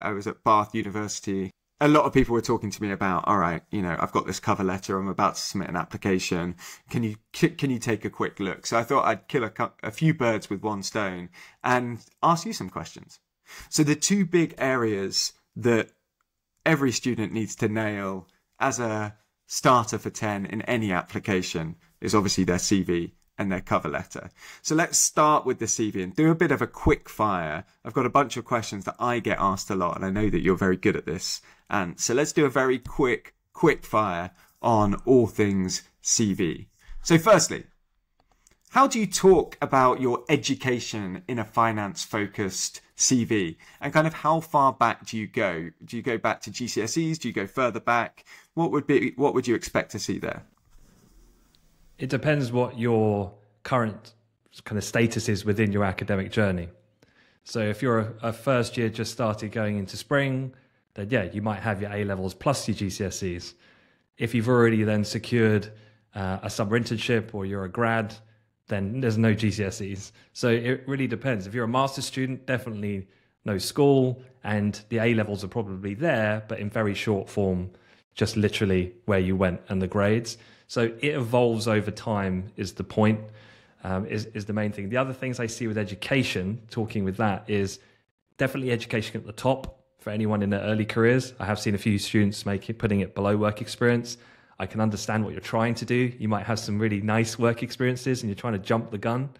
I was at Bath University. A lot of people were talking to me about, all right, you know, I've got this cover letter. I'm about to submit an application. Can you can you take a quick look? So I thought I'd kill a, a few birds with one stone and ask you some questions. So the two big areas that every student needs to nail as a starter for 10 in any application is obviously their CV and their cover letter. So let's start with the CV and do a bit of a quick fire. I've got a bunch of questions that I get asked a lot, and I know that you're very good at this. And so let's do a very quick, quick fire on all things CV. So, firstly, how do you talk about your education in a finance focused CV and kind of how far back do you go? Do you go back to GCSEs? Do you go further back? What would be what would you expect to see there? It depends what your current kind of status is within your academic journey. So if you're a, a first year just started going into spring, then yeah, you might have your A levels plus your GCSEs. If you've already then secured uh, a summer internship or you're a grad, then there's no GCSEs. So it really depends. If you're a master's student, definitely no school, and the A levels are probably there, but in very short form, just literally where you went and the grades. So it evolves over time, is the point, um, is, is the main thing. The other things I see with education, talking with that, is definitely education at the top for anyone in their early careers. I have seen a few students making putting it below work experience. I can understand what you're trying to do. You might have some really nice work experiences and you're trying to jump the gun,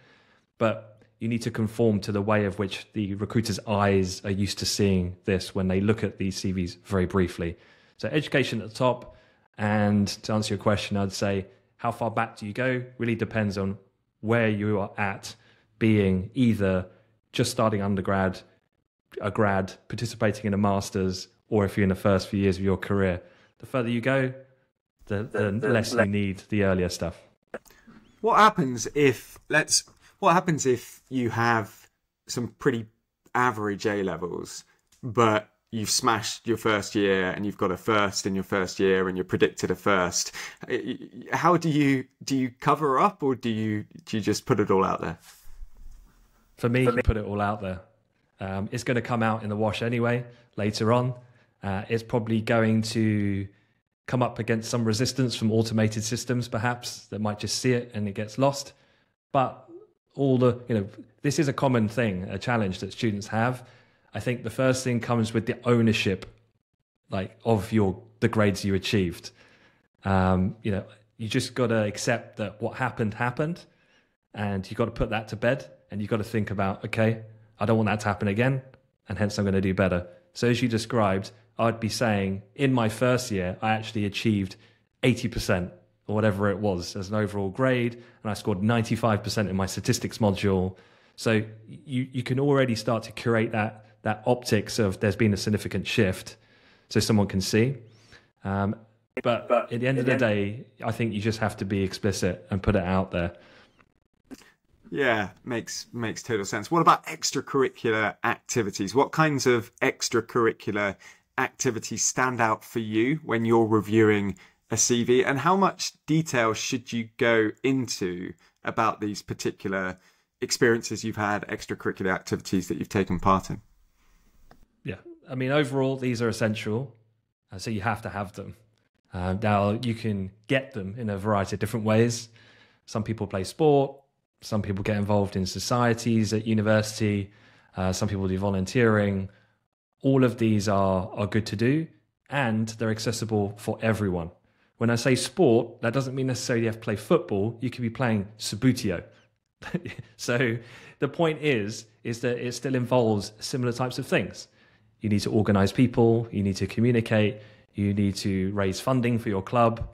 but you need to conform to the way of which the recruiter's eyes are used to seeing this when they look at these CVs very briefly. So, education at the top. And to answer your question, I'd say how far back do you go? Really depends on where you are at being either just starting undergrad, a grad, participating in a master's, or if you're in the first few years of your career. The further you go, the, the, the less you need the earlier stuff. What happens if let's what happens if you have some pretty average A levels, but you've smashed your first year and you've got a first in your first year and you're predicted a first how do you do you cover up or do you do you just put it all out there for me, for me. put it all out there um, it's going to come out in the wash anyway later on uh, it's probably going to come up against some resistance from automated systems, perhaps that might just see it and it gets lost. But all the, you know, this is a common thing, a challenge that students have. I think the first thing comes with the ownership, like of your the grades you achieved. Um, you know, you just got to accept that what happened happened, and you got to put that to bed, and you got to think about, okay, I don't want that to happen again, and hence I'm going to do better. So as you described, I'd be saying in my first year, I actually achieved 80% or whatever it was as an overall grade, and I scored 95% in my statistics module. So you, you can already start to curate that, that optics of there's been a significant shift so someone can see. Um, but, but, at the end of the day, I think you just have to be explicit and put it out there. Yeah, makes makes total sense. What about extracurricular activities? What kinds of extracurricular activities stand out for you when you're reviewing a CV, and how much detail should you go into about these particular experiences you've had, extracurricular activities that you've taken part in? I mean, overall, these are essential, uh, so you have to have them. Uh, now, you can get them in a variety of different ways. Some people play sport, some people get involved in societies at university, uh, some people do volunteering, all of these are, are good to do and they're accessible for everyone. When I say sport, that doesn't mean necessarily you have to play football. You could be playing Subbuteo. so the point is, is that it still involves similar types of things. You need to organize people, you need to communicate, you need to raise funding for your club.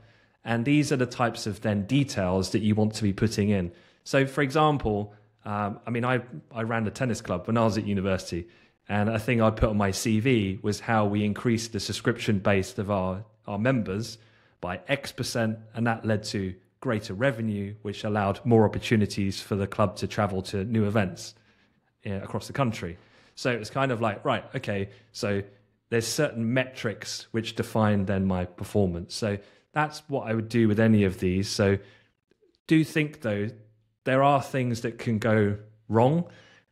And these are the types of then details that you want to be putting in. So, for example, um, I mean, I, I ran a tennis club when I was at university. And a thing I'd put on my CV was how we increased the subscription base of our, our members by X percent, and that led to greater revenue, which allowed more opportunities for the club to travel to new events across the country. So it's kind of like, right, okay, so there's certain metrics which define then my performance. So that's what I would do with any of these. So do think though, there are things that can go wrong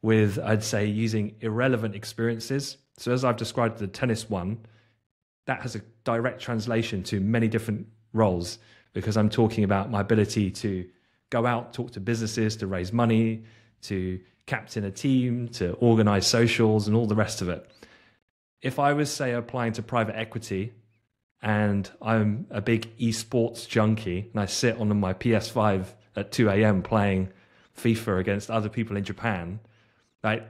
with, I'd say, using irrelevant experiences So, as I've described the tennis one, that has a direct translation to many different roles because I'm talking about my ability to go out, talk to businesses, to raise money, to captain a team, to organize socials, and all the rest of it. If I was, say, applying to private equity and I'm a big esports junkie and I sit on my PS5 at 2 a.m. playing FIFA against other people in Japan, like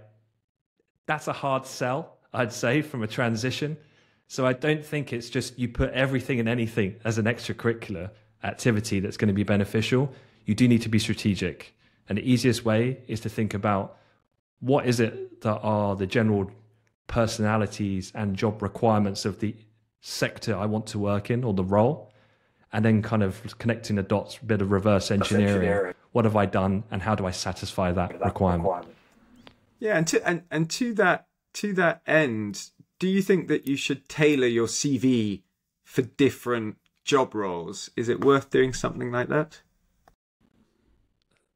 that's a hard sell, I'd say, from a transition. So I don't think it's just you put everything and anything as an extracurricular activity that's going to be beneficial. You do need to be strategic. And the easiest way is to think about what is it that are the general personalities and job requirements of the sector I want to work in or the role, and then kind of connecting the dots, a bit of reverse engineering. engineering. What have I done, and how do I satisfy that, that requirement? requirement? Yeah, and to and, and to that to that end, do you think that you should tailor your CV for different job roles? Is it worth doing something like that?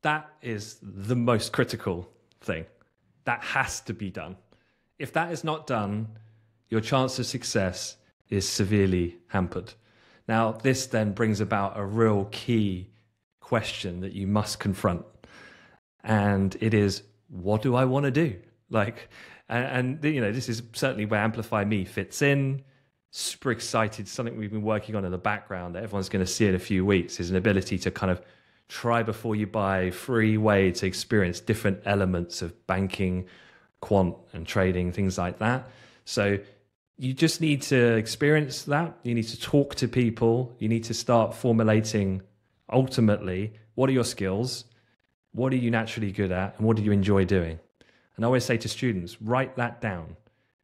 That is the most critical thing. That has to be done. If that is not done, your chance of success is severely hampered. Now, this then brings about a real key question that you must confront. And it is, what do I want to do? Like, and, and, you know, this is certainly where AmplifyME fits in. Super excited. Something we've been working on in the background that everyone's going to see in a few weeks is an ability to kind of try before you buy free way to experience different elements of banking, quant, and trading, things like that. So you just need to experience that. You need to talk to people. You need to start formulating ultimately what are your skills? What are you naturally good at? And what do you enjoy doing? And I always say to students, write that down.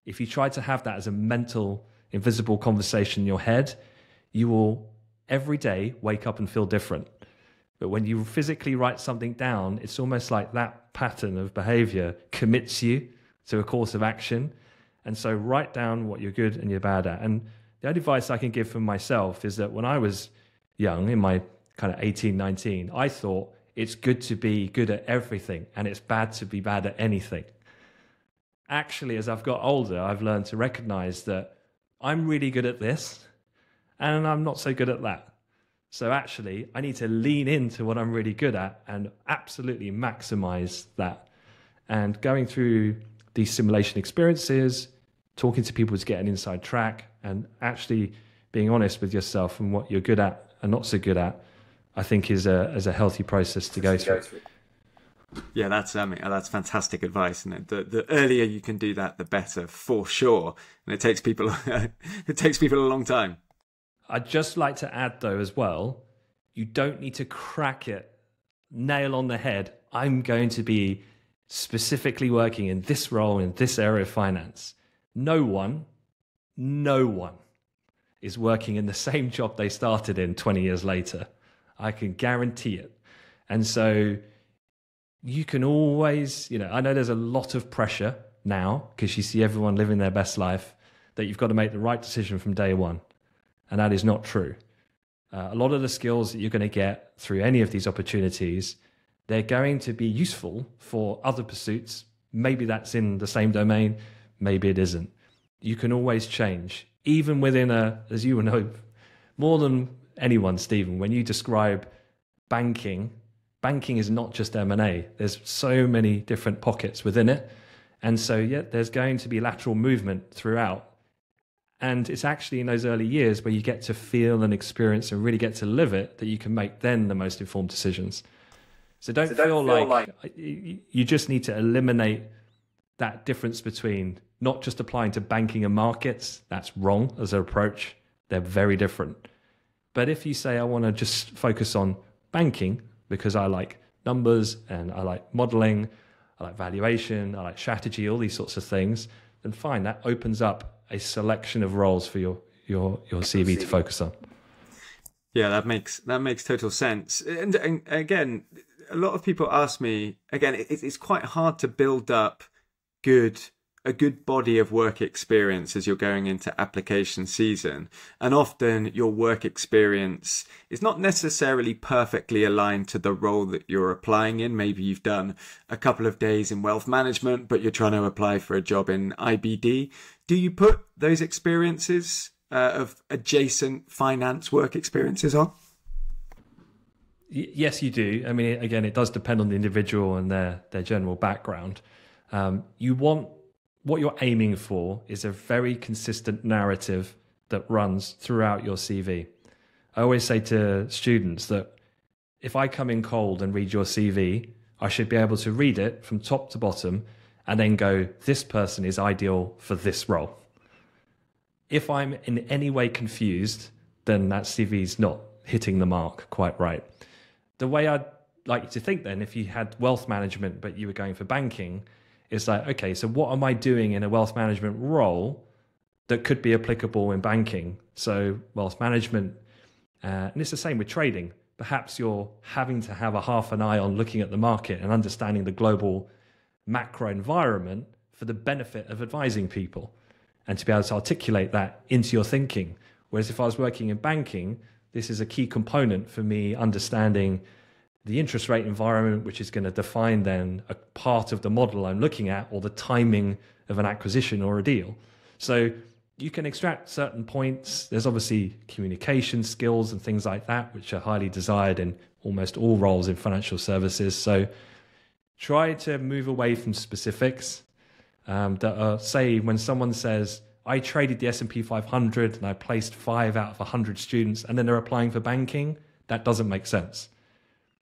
If you try to have that as a mental, invisible conversation in your head, you will every day wake up and feel different. But when you physically write something down, it's almost like that pattern of behavior commits you to a course of action and so write down what you're good and you're bad at. And the only advice I can give for myself is that when I was young, in my kind of 18, 19, I thought it's good to be good at everything and it's bad to be bad at anything. Actually, as I've got older, I've learned to recognize that I'm really good at this and I'm not so good at that. So actually, I need to lean into what I'm really good at and absolutely maximize that. And going through these simulation experiences, talking to people to get an inside track, and actually being honest with yourself and what you're good at and not so good at, I think is a is a healthy process to go through. Yeah, that's um, that's fantastic advice, and the the earlier you can do that, the better for sure. And it takes people it takes people a long time. I'd just like to add though as well, you don't need to crack it nail on the head. I'm going to be specifically working in this role in this area of finance, no one, no one is working in the same job they started in 20 years later. I can guarantee it. And so you can always, you know, I know there's a lot of pressure now because you see everyone living their best life that you've got to make the right decision from day one. And that is not true. Uh, a lot of the skills that you're going to get through any of these opportunities they're going to be useful for other pursuits. Maybe that's in the same domain, maybe it isn't. You can always change, even within a, as you know, more than anyone, Stephen, when you describe banking, banking is not just M&A. There's so many different pockets within it. And so, yeah, there's going to be lateral movement throughout. And it's actually in those early years where you get to feel and experience and really get to live it that you can make then the most informed decisions. So don't, so don't feel, feel, like, like you just need to eliminate that difference between not just applying to banking and markets. That's wrong as an approach. They're very different. But if you say, I want to just focus on banking because I like numbers and I like modeling, I like valuation, I like strategy, all these sorts of things, then fine, that opens up a selection of roles for your, your, your CV to focus on. Yeah, that makes that makes total sense. And, and again, a lot of people ask me again. It, it's quite hard to build up good a good body of work experience as you're going into application season. And often your work experience is not necessarily perfectly aligned to the role that you're applying in. Maybe you've done a couple of days in wealth management, but you're trying to apply for a job in IBD. Do you put those experiences uh, of adjacent finance work experiences on? yes, you do. I mean, again, it does depend on the individual and their their general background. Um, you want what you're aiming for is a very consistent narrative that runs throughout your CV. I always say to students that if I come in cold and read your CV, I should be able to read it from top to bottom and then go, this person is ideal for this role. If I'm in any way confused, then that CV is not hitting the mark quite right. The way I'd like you to think then, if you had wealth management but you were going for banking, is like, okay, so what am I doing in a wealth management role that could be applicable in banking? So, wealth management, uh, and it's the same with trading. Perhaps you're having to have a half an eye on looking at the market and understanding the global macro environment for the benefit of advising people and to be able to articulate that into your thinking. Whereas if I was working in banking, this is a key component for me understanding the interest rate environment, which is going to define then a part of the model I'm looking at or the timing of an acquisition or a deal. So you can extract certain points. There's obviously communication skills and things like that, which are highly desired in almost all roles in financial services. So try to move away from specifics um, that are, say, when someone says, I traded the S&P 500 and I placed five out of 100 students and then they're applying for banking, that doesn't make sense.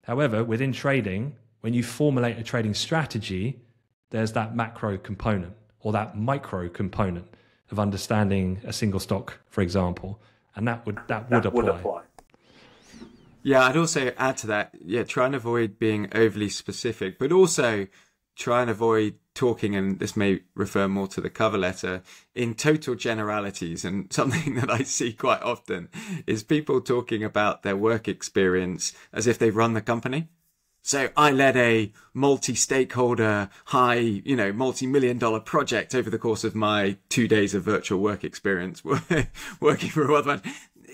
However, within trading, when you formulate a trading strategy, there's that macro component or that micro component of understanding a single stock, for example, and that would that would, that apply. would apply. Yeah, I'd also add to that. Yeah, try and avoid being overly specific, but also try and avoid talking, and this may refer more to the cover letter, in total generalities. And something that I see quite often is people talking about their work experience as if they run the company. So I led a multi-stakeholder, high, you know, multi-million dollar project over the course of my two days of virtual work experience working for a man.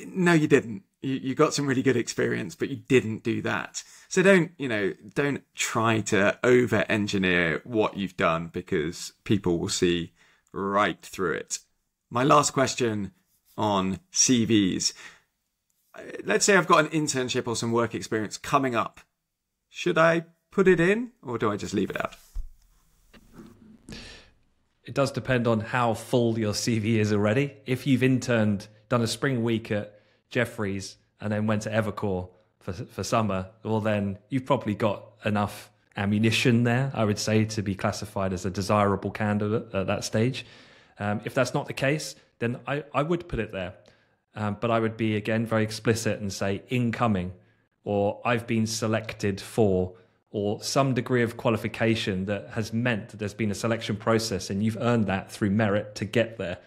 No, you didn't. You, you got some really good experience, but you didn't do that. So don't, you know, don't try to over engineer what you've done because people will see right through it. My last question on CVs. Let's say I've got an internship or some work experience coming up should I put it in or do I just leave it out? It does depend on how full your CV is already. If you've interned, done a spring week at Jefferies and then went to Evercore for, for summer, well, then you've probably got enough ammunition there, I would say, to be classified as a desirable candidate at that stage. Um, if that's not the case, then I, I would put it there. Um, but I would be, again, very explicit and say incoming or I've been selected for, or some degree of qualification that has meant that there's been a selection process and you've earned that through merit to get there.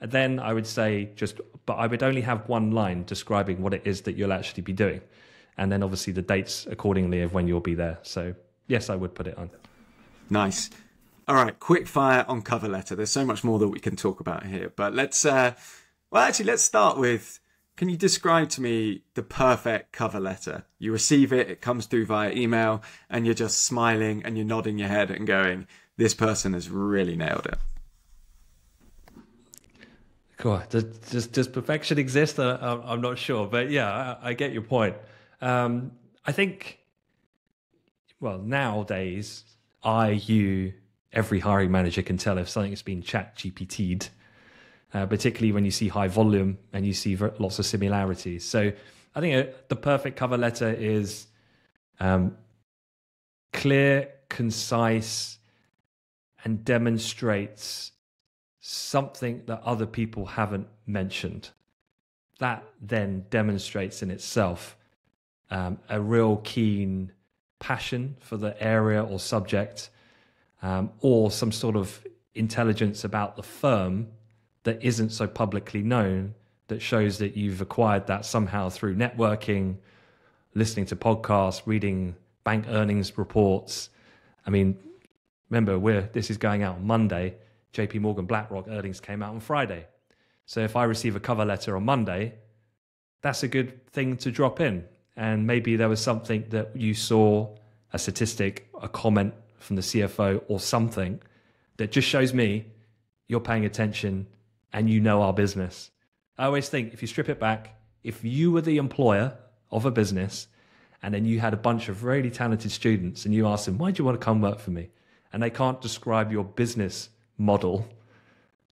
Then I would say just, but I would only have one line describing what it is that you'll actually be doing. And then obviously the dates accordingly of when you'll be there. So yes, I would put it on. Nice. All right, quick fire on cover letter. There's so much more that we can talk about here, but let's, uh, well, actually, let's start with can you describe to me the perfect cover letter? You receive it, it comes through via email, and you're just smiling and you're nodding your head and going, this person has really nailed it. Cool. Does, does, does perfection exist? Uh, I'm not sure, but yeah, I, I get your point. Um, I think, well, nowadays, I, you, every hiring manager can tell if something's been ChatGPT'd uh, particularly when you see high volume and you see lots of similarities. So I think uh, the perfect cover letter is um, clear, concise, and demonstrates something that other people haven't mentioned. That then demonstrates in itself um, a real keen passion for the area or subject, um, or some sort of intelligence about the firm that isn't so publicly known that shows that you've acquired that somehow through networking, listening to podcasts, reading bank earnings reports. I mean, remember, we're this is going out on Monday. JP Morgan BlackRock earnings came out on Friday. So if I receive a cover letter on Monday, that's a good thing to drop in. And maybe there was something that you saw, a statistic, a comment from the CFO or something that just shows me you're paying attention, and you know our business. I always think if you strip it back, if you were the employer of a business and then you had a bunch of really talented students and you asked them, why do you want to come work for me? And they can't describe your business model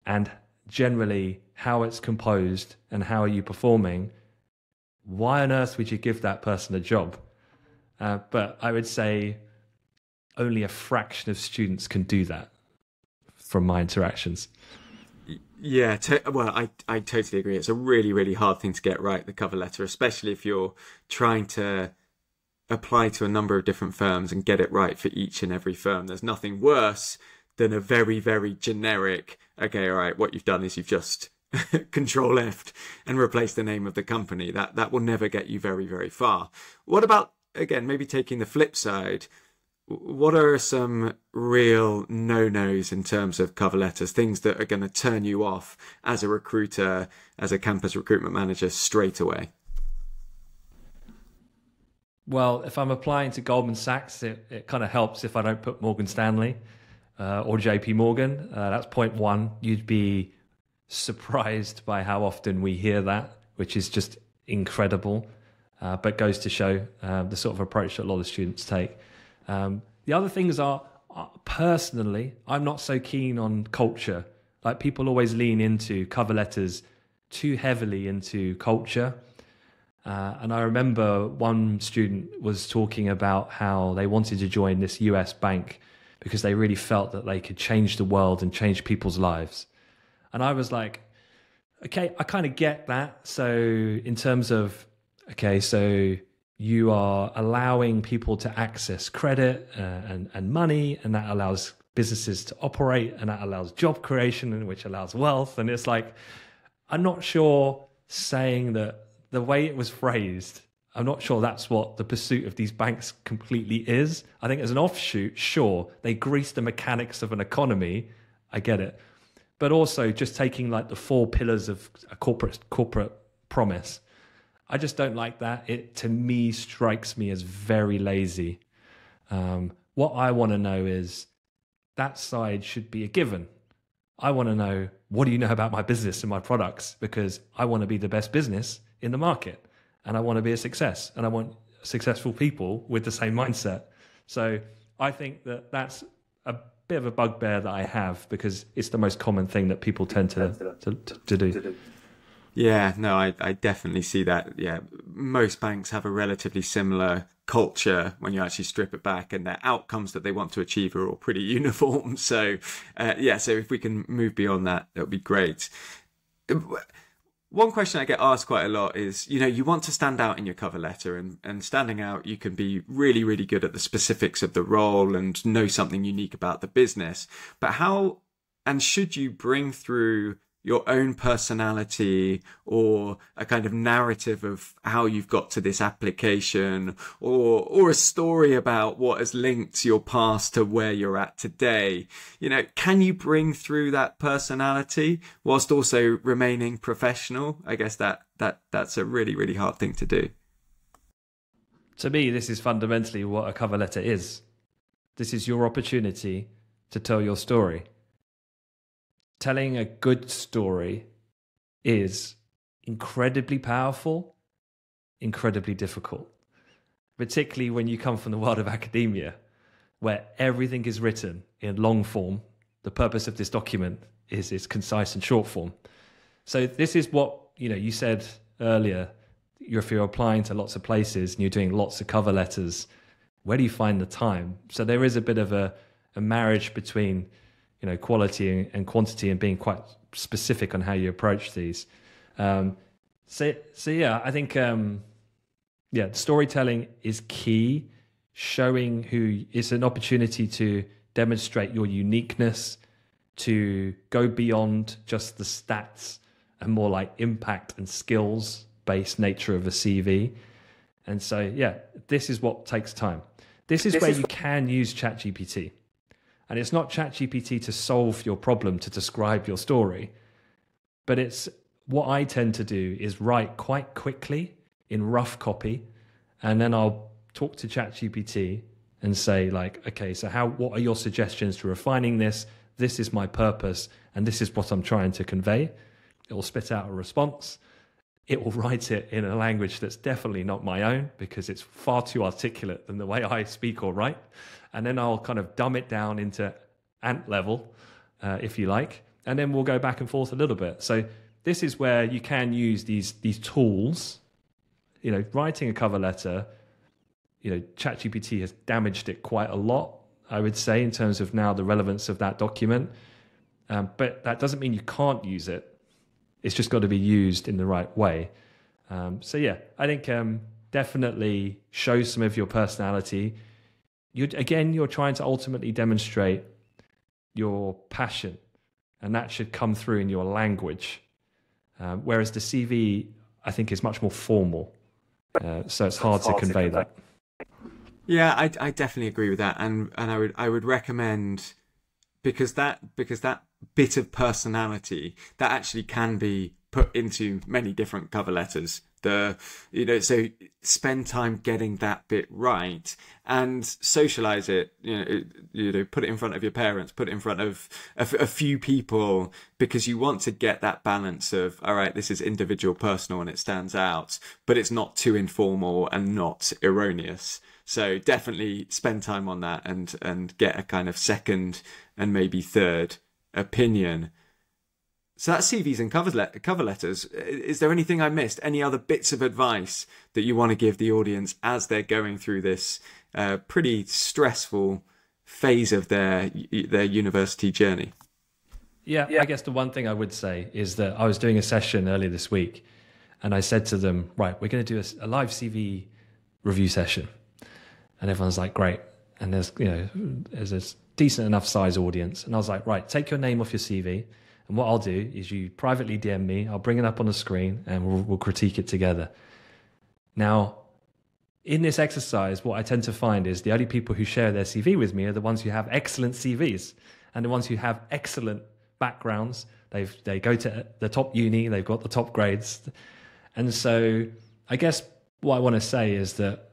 and generally how it's composed and how are you performing, why on earth would you give that person a job? Uh, but I would say only a fraction of students can do that from my interactions. Yeah, to- well, I I totally agree. It's a really really hard thing to get right the cover letter, especially if you're trying to apply to a number of different firms and get it right for each and every firm. There's nothing worse than a very very generic. Okay, all right, what you've done is you've just control F and replace the name of the company. That that will never get you very very far. What about again maybe taking the flip side? what are some real no-nos in terms of cover letters things that are going to turn you off as a recruiter as a campus recruitment manager straight away well if i'm applying to goldman sachs it, it kind of helps if i don't put morgan stanley uh, or jp morgan uh, that's point one you'd be surprised by how often we hear that which is just incredible uh, but goes to show uh, the sort of approach that a lot of students take um, the other things are, uh, personally, I'm not so keen on culture. Like people always lean into cover letters too heavily into culture. Uh, and I remember one student was talking about how they wanted to join this US bank because they really felt that they could change the world and change people's lives. And I was like, okay, I kind of get that. So, in terms of, okay, so you are allowing people to access credit uh, and, and money, and that allows businesses to operate, and that allows job creation, and which allows wealth. And it's like, I'm not sure saying that the way it was phrased, I'm not sure that's what the pursuit of these banks completely is. I think as an offshoot, sure, they grease the mechanics of an economy. I get it. But also just taking like the four pillars of a corporate corporate promise I just don't like that. It to me strikes me as very lazy. Um, what I want to know is that side should be a given. I want to know what do you know about my business and my products because I want to be the best business in the market and I want to be a success and I want successful people with the same mindset. So I think that that's a bit of a bugbear that I have because it's the most common thing that people tend to, to, to, to do. Yeah, no, I, I definitely see that. Yeah, most banks have a relatively similar culture when you actually strip it back, and their outcomes that they want to achieve are all pretty uniform. So, uh, yeah, so if we can move beyond that, that would be great. One question I get asked quite a lot is, you know, you want to stand out in your cover letter, and, and standing out, you can be really, really good at the specifics of the role and know something unique about the business. But how and should you bring through your own personality or a kind of narrative of how you've got to this application or or a story about what has linked your past to where you're at today. You know can you bring through that personality whilst also remaining professional? I guess that that that's a really really hard thing to do. To me this is fundamentally what a cover letter is. This is your opportunity to tell your story telling a good story is incredibly powerful, incredibly difficult, particularly when you come from the world of academia, where everything is written in long form. The purpose of this document is it's concise and short form. So this is what you know. You said earlier, if you're applying to lots of places and you're doing lots of cover letters, where do you find the time? So there is a bit of a, a marriage between you know quality and quantity and being quite specific on how you approach these. Um, so so yeah, I think um, yeah, storytelling is key. Showing who is an opportunity to demonstrate your uniqueness, to go beyond just the stats and more like impact and skills based nature of a CV. And so yeah, this is what takes time. This is this where is... you can use ChatGPT. And it's not ChatGPT to solve your problem, to describe your story, but it's what I tend to do is write quite quickly in rough copy, and then I'll talk to ChatGPT and say like, okay, so how what are your suggestions to refining this? this is my purpose and this is what I'm trying to convey. It will spit out a response. It will write it in a language that's definitely not my own because it's far too articulate than the way I speak or write. And then I'll kind of dumb it down into ant level, uh, if you like. And then we'll go back and forth a little bit. So this is where you can use these these tools. You know, writing a cover letter. You know, ChatGPT has damaged it quite a lot. I would say in terms of now the relevance of that document. Um, but that doesn't mean you can't use it. It's just got to be used in the right way. Um, so yeah, I think um, definitely show some of your personality. You again, you're trying to ultimately demonstrate your passion, and that should come through in your language. Um, whereas the CV, I think, is much more formal, uh, so it's hard, to convey that. Yeah, I, I definitely agree with that, and and I would I would recommend because that because that bit of personality that actually can be put into many different cover letters. The you know so spend time getting that bit right and socialize it you know you know put it in front of your parents put it in front of a, a, few people because you want to get that balance of all right this is individual personal and it stands out but it's not too informal and not erroneous. So definitely spend time on that and and get a kind of second and maybe third opinion so that's CVs and cover, cover letters. Is there anything I missed? Any other bits of advice that you want to give the audience as they're going through this uh, pretty stressful phase of their their university journey? Yeah, yeah, I guess the one thing I would say is that I was doing a session earlier this week, and I said to them, "Right, we're going to do a, a live CV review session," and everyone's like, "Great!" And there's you know there's a decent enough size audience, and I was like, "Right, take your name off your CV." And what I'll do is you privately DM me, I'll bring it up on the screen and we'll, we'll critique it together. Now, in this exercise, what I tend to find is the only people who share their CV with me are the ones who have excellent CVs and the ones who have excellent backgrounds. They've, they go to the top uni, they've got the top grades. And so I guess what I want to say is that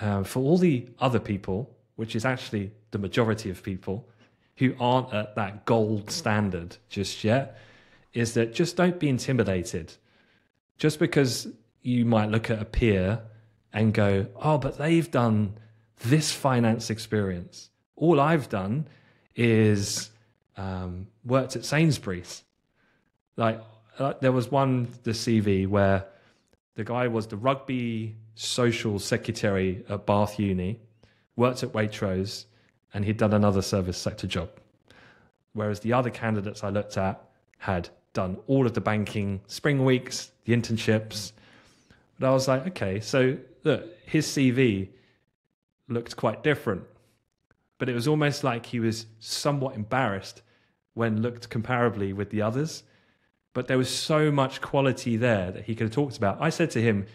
uh, for all the other people, which is actually the majority of people, who aren't at that gold standard just yet is that just don't be intimidated. Just because you might look at a peer and go, oh, but they've done this finance experience. All I've done is um, worked at Sainsbury's. Like, uh, there was one, the CV, where the guy was the rugby social secretary at Bath Uni, worked at Waitrose, and he'd done another service sector job. Whereas the other candidates I looked at had done all of the banking spring weeks, the internships. But I was like, okay, so look, his CV looked quite different. But it was almost like he was somewhat embarrassed when looked comparably with the others. But there was so much quality there that he could have talked about. I said to him,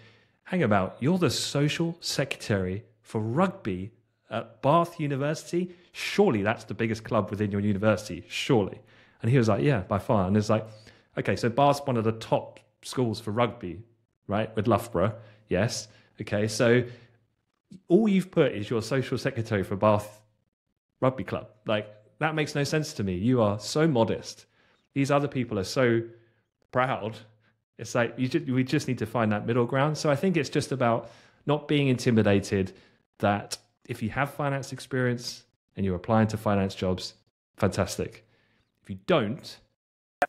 hang about, you're the social secretary for rugby at Bath University, surely that's the biggest club within your university, surely. And he was like, yeah, by far. And it's like, okay, so Bath's one of the top schools for rugby, right? With Loughborough, yes. Okay, so all you've put is your social secretary for Bath Rugby Club. Like, that makes no sense to me. You are so modest. These other people are so proud. It's like just, we just need to find that middle ground. So I think it's just about not being intimidated that if you have finance experience and you're applying to finance jobs, fantastic. If you don't,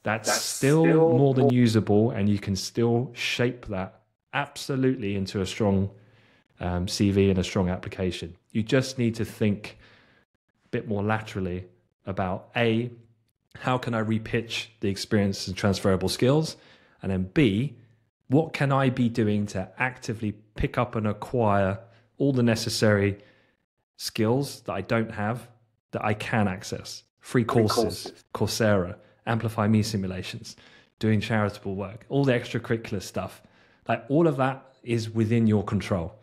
that's, that's still, still, more than usable, and you can still shape that absolutely into a strong um, CV and a strong application. You just need to think a bit more laterally about A, how can I repitch the experience and transferable skills? And then B, what can I be doing to actively pick up and acquire all the necessary skills that I don't have that I can access. Free courses, Coursera, AmplifyME simulations, doing charitable work, all the extracurricular stuff. Like all of that is within your control.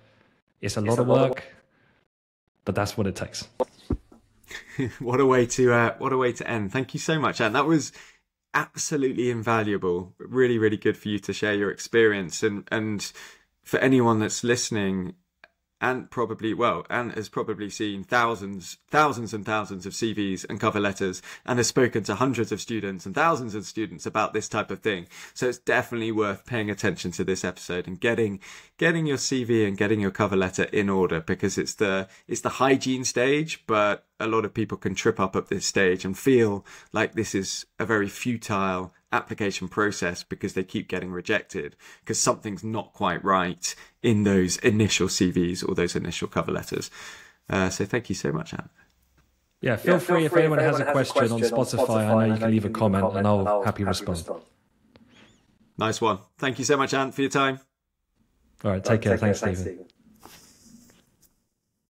It's a lot, of, work, of but that's what it takes. what a way to uh, what a way to end. Thank you so much, and that was absolutely invaluable. Really, really good for you to share your experience and and for anyone that's listening Ant probably well, Ant has probably seen thousands, thousands and thousands of CVs and cover letters, and has spoken to hundreds of students and thousands of students about this type of thing. So it's definitely worth paying attention to this episode and getting getting your CV and getting your cover letter in order because it's the it's the hygiene stage, but a lot of people can trip up at this stage and feel like this is a very futile application process because they keep getting rejected because something's not quite right in those initial CVs or those initial cover letters. Uh, so thank you so much, Ant. Yeah, feel, yeah, free, feel if, anyone if anyone has a question, question on, Spotify, on Spotify, I know you can leave a comment, comment and I'll, I'll happy, happy respond. respond. Nice one. Thank you so much, Ant, for your time. All right, take, care. Take Thanks, care. Thanks, Stephen. Stephen.